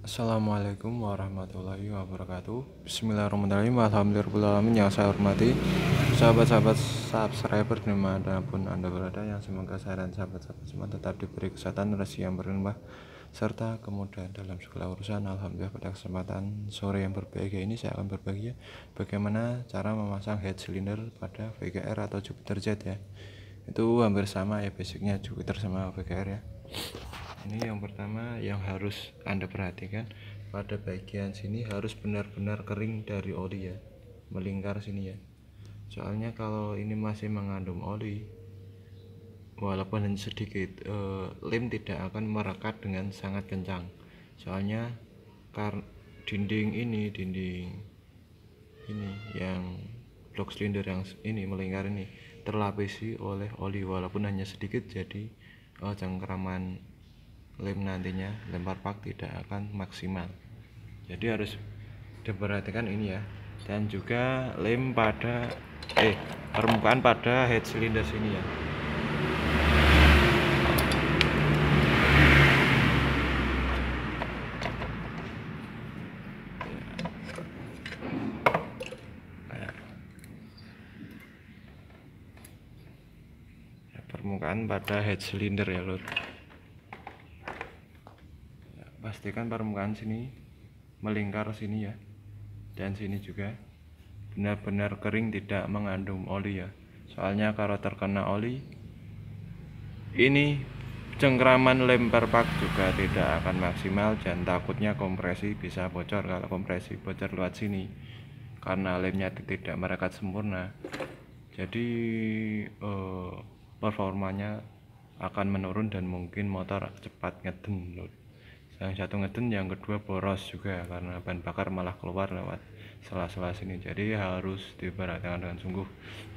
Assalamualaikum warahmatullahi wabarakatuh. Bismillahirrahmanirrahim. Alhamdulillahirrahmanirrahim. Yang saya hormati Sahabat-sahabat subscriber Di mana pun anda berada Yang semoga saya dan sahabat-sahabat semua Tetap diberi kesehatan rezeki yang berlimpah Serta kemudahan dalam segala urusan. Alhamdulillah pada kesempatan sore yang berbahagia ini Saya akan berbagi Bagaimana cara memasang head cylinder Pada VGR atau Jupiter Z ya. Itu hampir sama ya basicnya Jupiter sama VGR ya ini yang pertama yang harus anda perhatikan pada bagian sini harus benar-benar kering dari oli ya melingkar sini ya. Soalnya kalau ini masih mengandung oli walaupun hanya sedikit eh, lem tidak akan merekat dengan sangat kencang. Soalnya karena dinding ini dinding ini yang blok silinder yang ini melingkar ini terlapisi oleh oli walaupun hanya sedikit jadi oh, cengkraman lem nantinya lempar pak tidak akan maksimal. Jadi harus diperhatikan ini ya. Dan juga lem pada eh permukaan pada head cylinder sini ya permukaan pada head cylinder ya lur pastikan permukaan sini melingkar sini ya. Dan sini juga benar-benar kering tidak mengandung oli ya. Soalnya kalau terkena oli ini cengkraman lempar pak juga tidak akan maksimal dan takutnya kompresi bisa bocor. Kalau kompresi bocor lewat sini karena lemnya tidak merekat sempurna. Jadi eh, performanya akan menurun dan mungkin motor cepat ngeden yang satu ngeden yang kedua boros juga karena bahan bakar malah keluar lewat sela-sela sini. Jadi harus diperhatikan dengan sungguh.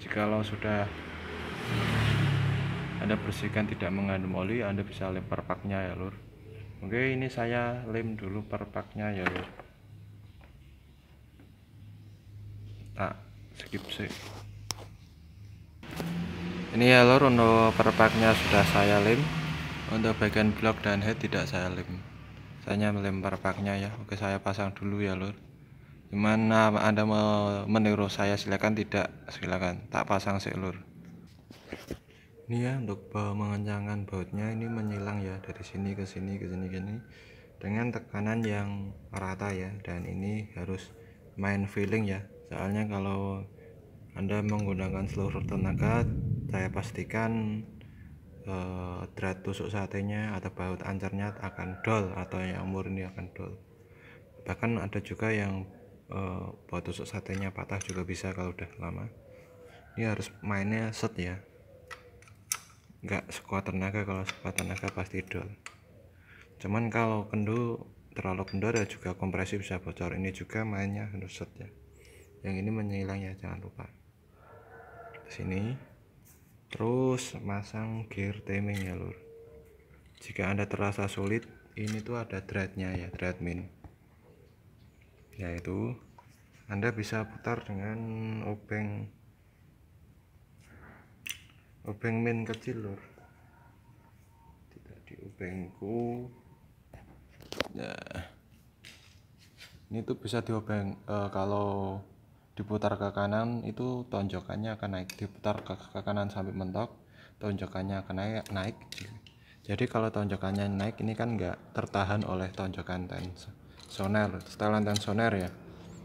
Jikalau sudah anda bersihkan tidak mengandung oli anda bisa lem perpaknya ya lur. Oke ini saya lem dulu perpaknya ya lur. Tak skip sih. Ini ya lur untuk perpaknya sudah saya lem. Untuk bagian blok dan head tidak saya lem saya melempar paknya ya. Oke saya pasang dulu ya lur. Gimana anda meniru saya? Silakan tidak. Silakan. Tak pasang sih lur. Ini ya untuk bawa mengencangkan bautnya ini menyilang ya. Dari sini ke sini ke sini ke sini. Dengan tekanan yang rata ya. Dan ini harus main feeling ya. Soalnya kalau anda menggunakan seluruh tenaga saya pastikan uh, drat tusuk satenya atau baut ancarnya akan dol atau yang murni akan dol. Bahkan ada juga yang uh, baut tusuk satenya patah juga bisa kalau udah lama. Ini harus mainnya set ya. Nggak sekuat tenaga kalau sekuat tenaga pasti dol. Cuman kalau kendu terlalu kendor ya juga kompresi bisa bocor. Ini juga mainnya harus set ya. Yang ini menyilang ya jangan lupa. Sini terus masang gear timing ya lur. Jika anda terasa sulit ini tuh ada threadnya ya thread min yaitu anda bisa putar dengan obeng obeng min kecil lur. Tidak di obengku. Ya ini tuh bisa diobeng uh, kalau diputar ke kanan itu tonjokannya akan naik. Diputar ke, ke kanan sampai mentok tonjokannya akan naik naik. Jadi kalau tonjokannya naik ini kan enggak tertahan oleh tonjokan tensioner setelan tensioner ya.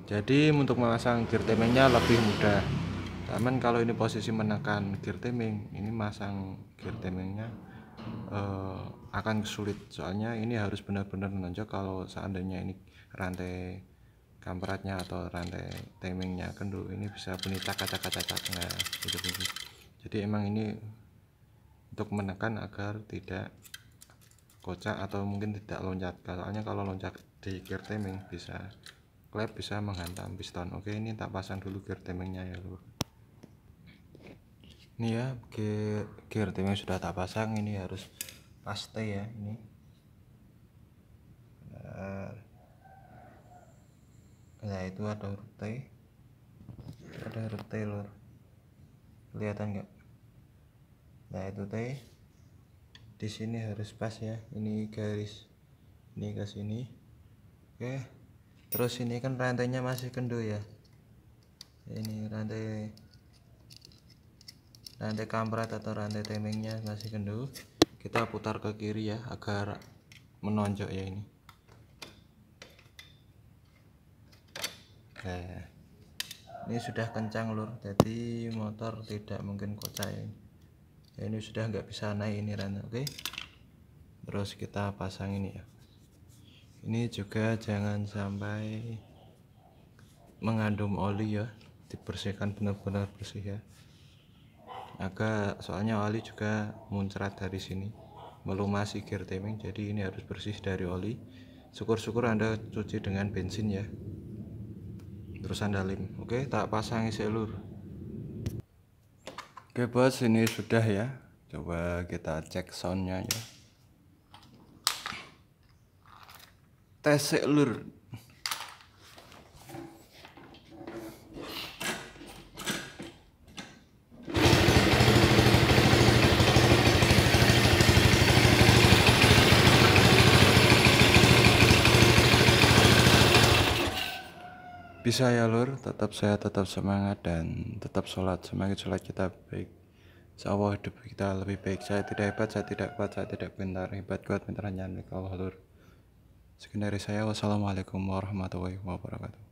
Jadi untuk memasang gear timingnya lebih mudah. Taman kalau ini posisi menekan gear timing ini masang gear timingnya uh, akan sulit. Soalnya ini harus benar-benar menonjok kalau seandainya ini rantai kampretnya atau rantai timingnya. Dulu ini bisa bunyi cak cak cak nah gitu gitu jadi emang ini untuk menekan agar tidak kocak atau mungkin tidak loncat. Soalnya kalau loncat di gear timing bisa klep bisa menghantam piston. Oke ini tak pasang dulu gear timingnya ya lur ini ya gear, gear timing sudah tak pasang ini harus paste ya ini nah itu ada huruf T. Ada huruf T lor kelihatan nggak? Nah itu T. Di sini harus pas ya. Ini garis. Ini ke sini. Oke. Terus ini kan rantainya masih kendu ya. Ini rantai rantai kampret atau rantai temengnya masih kendu kita putar ke kiri ya agar menonjok ya ini Ini sudah kencang lur. Jadi motor tidak mungkin kocak ya ini sudah nggak bisa naik ini rantai oke. Terus kita pasang ini ya. Ini juga jangan sampai mengandung oli ya. Dibersihkan benar-benar bersih ya. Agak soalnya oli juga muncrat dari sini. Melumasi gear timing jadi ini harus bersih dari oli. Syukur-syukur anda cuci dengan bensin ya terus anda lem oke tak pasang seluruh. Oke bos ini sudah ya. Coba kita cek soundnya ya. Tes lur bisa ya lur. Tetap saya tetap semangat dan tetap sholat. Semangat sholat kita baik. Insya hidup kita lebih baik. Saya tidak hebat saya tidak kuat saya tidak pintar. Hebat kuat pintar hanya Allah lur. Sekian saya. Wassalamualaikum warahmatullahi wabarakatuh